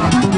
Bye.